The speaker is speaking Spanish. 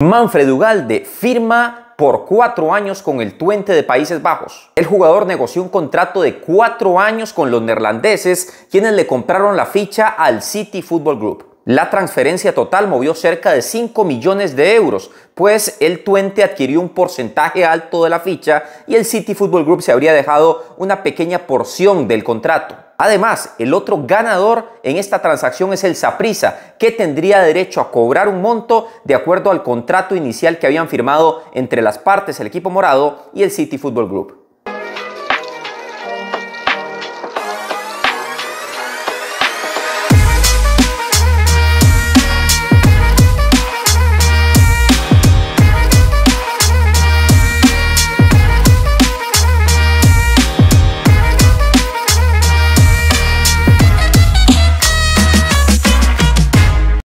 Manfred Ugalde firma por cuatro años con el Twente de Países Bajos. El jugador negoció un contrato de cuatro años con los neerlandeses, quienes le compraron la ficha al City Football Group. La transferencia total movió cerca de 5 millones de euros, pues el Twente adquirió un porcentaje alto de la ficha y el City Football Group se habría dejado una pequeña porción del contrato. Además, el otro ganador en esta transacción es el Saprissa, que tendría derecho a cobrar un monto de acuerdo al contrato inicial que habían firmado entre las partes el equipo morado y el City Football Group.